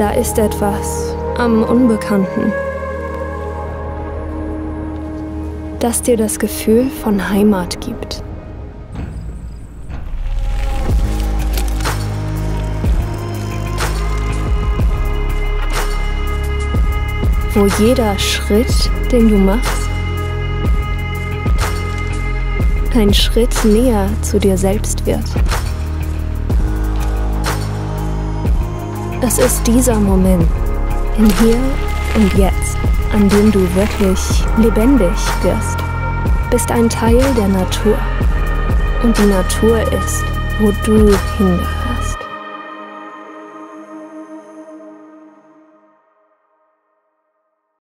Da ist etwas am Unbekannten, das dir das Gefühl von Heimat gibt. Wo jeder Schritt, den du machst, ein Schritt näher zu dir selbst wird. Es ist dieser Moment, im Hier und Jetzt, an dem du wirklich lebendig wirst. Bist ein Teil der Natur. Und die Natur ist, wo du hingehörst.